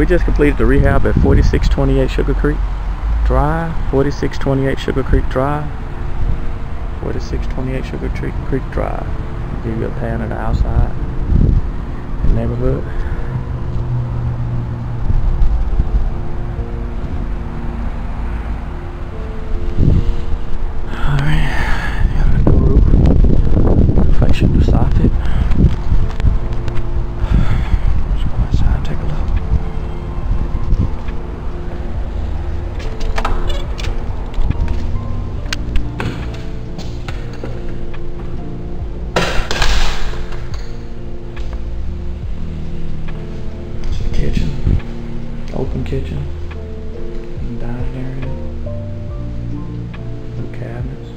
we just completed the rehab at 4628 Sugar Creek Drive. 4628 Sugar Creek Drive. 4628 Sugar Creek Creek Drive. Give you a pan of the outside the neighborhood. Open kitchen, dining area, new cabinets.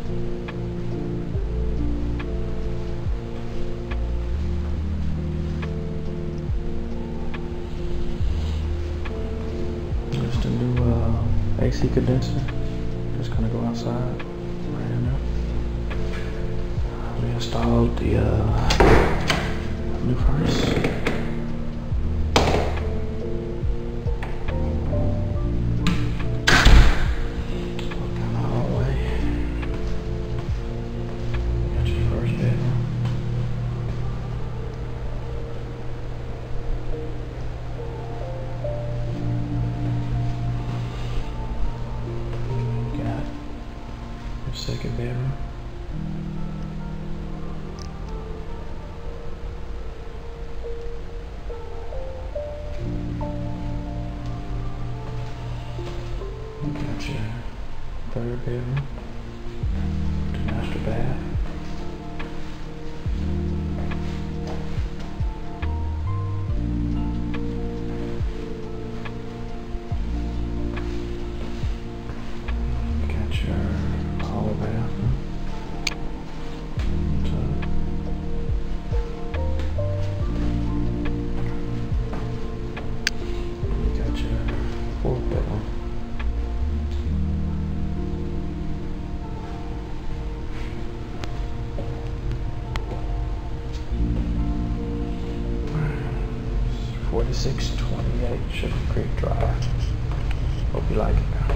Just a new uh, AC condenser. Just gonna go outside right we installed the uh, your second bedroom. Got your third bedroom. Master bath. 4628 Sugar Creek Drive. Hope you like it.